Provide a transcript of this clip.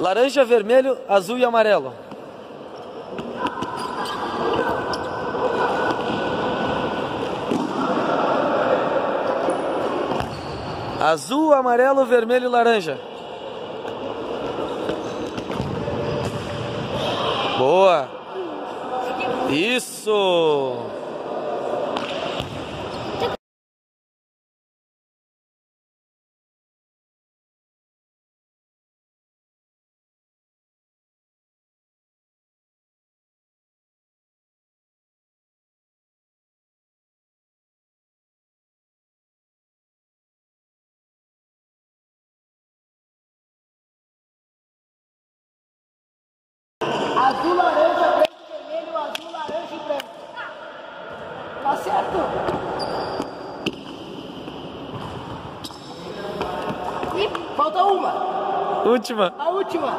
Laranja, vermelho, azul e amarelo. Azul, amarelo, vermelho e laranja. Boa. Isso. Azul, laranja, branco, vermelho, azul, laranja e branco. Tá certo? Falta uma. Última. A última.